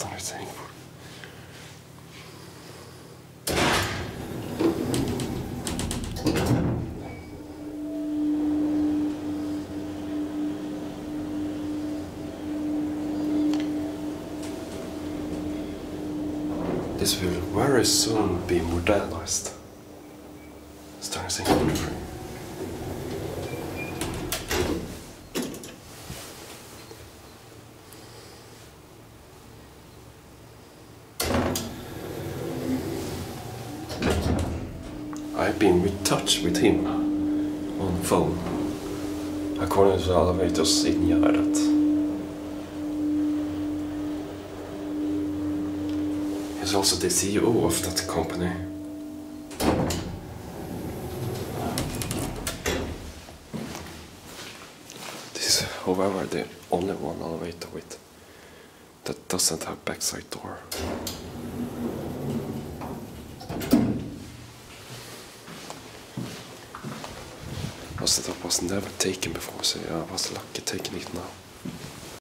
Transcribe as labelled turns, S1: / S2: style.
S1: starting. This will very soon be modernized. Starting I've been in touch with him on phone. According to the elevators in Gärdet. He's also the CEO of that company. This is, however, the only one elevator with that doesn't have backside door. Pastor, Pastor never taken before. So yeah, Pastor Lucky taken it now.